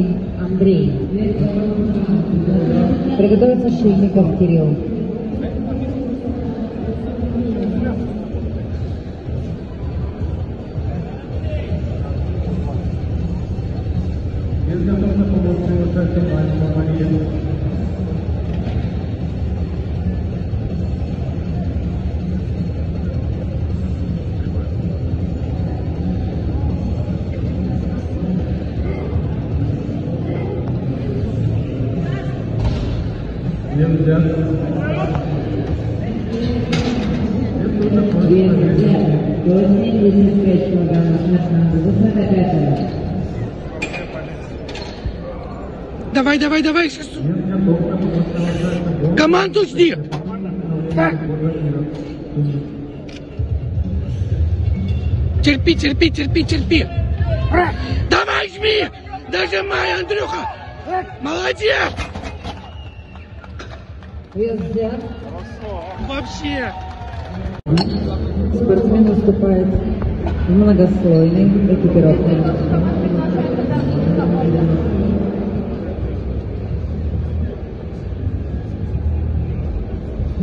Полей Андрей. Приготовиться Шильников Кирилл. Безготовно участие Владимира Мария. Давай, давай, давай. сейчас. Команду жди. Так. Терпи, терпи, терпи, терпи. Давай, жми. Дожимай, Андрюха. Молодец. Взят. Вообще. Спортсмен выступает в многослойной экипировке.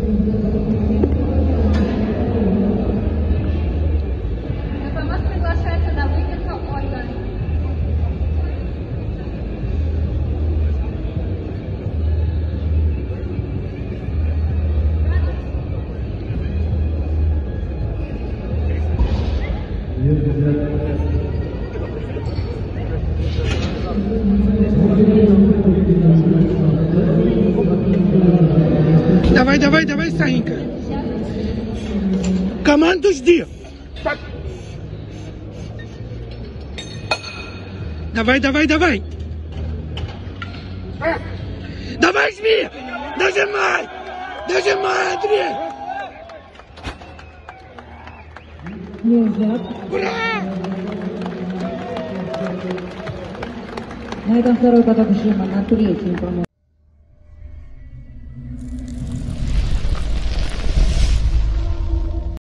На Давай, давай, давай, Саненька. Команду жди. Так. Давай, давай, давай. Давай, жми. Нажимай. Нажимай, Андрей. Najdan Staroga do Grzyma na Tuliecie,